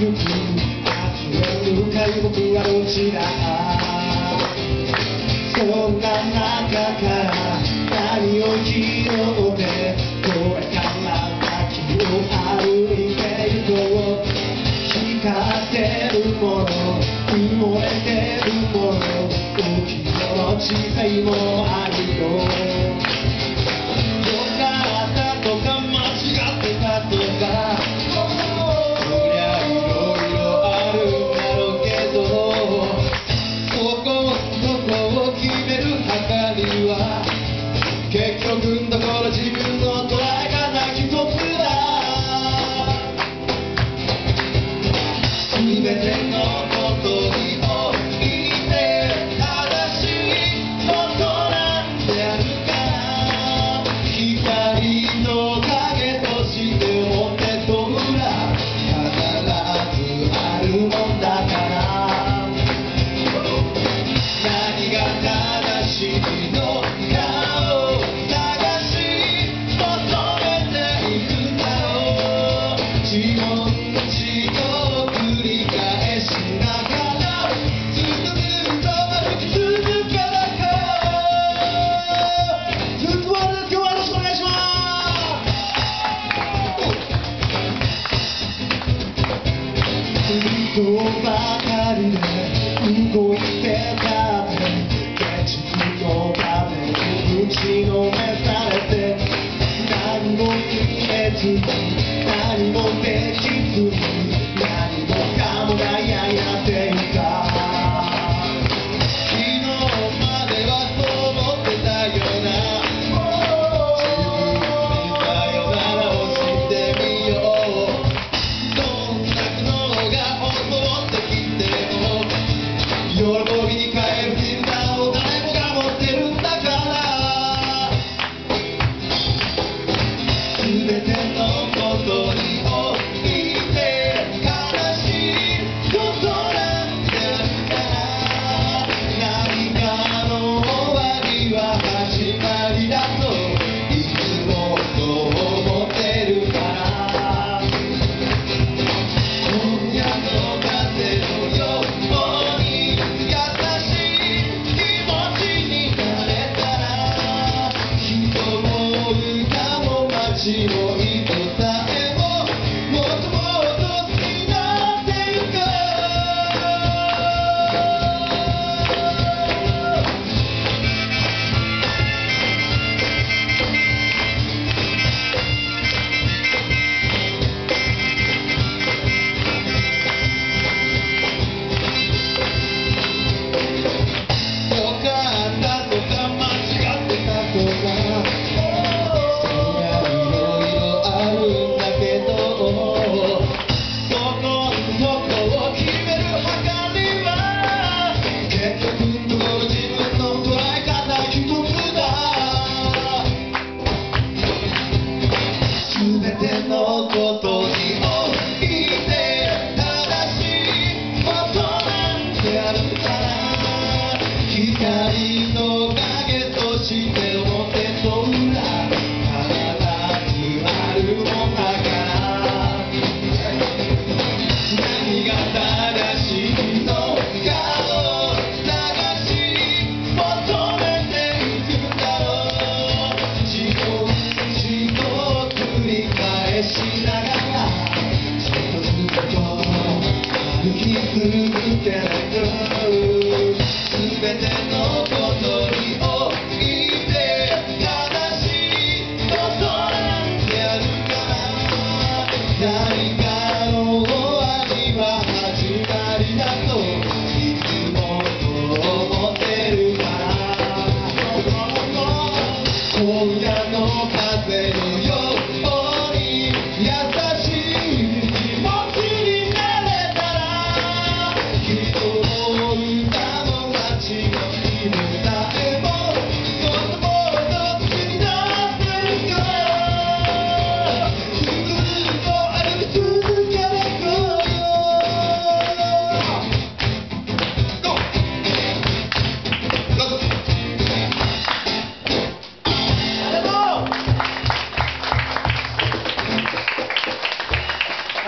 雪秋へ向かい僕はどちらそんな中から何を拾ってこれから先を歩いていこう光ってるもの埋もれてるもの大きな小さいもの自分の捉えがなき一つだ。べてのことにとばかりで動いてたね月曜まで打ちのめされて何も言えず何もできず何もかもない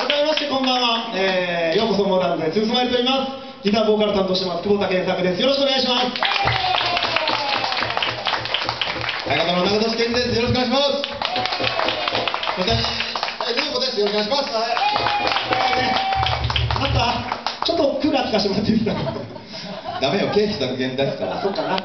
ばんは、えー、ようこそモダンでツースマイルと言いますギターボーカル担当してます久保田健作ですよろしくお願いします相方の長俊健です。よろしくお願いします。そして、はい、ルーコです。よろしくお願いします。あったちょっとクーラー聞かせてもらっていいですかダメよ、経費削減ですから。そっかな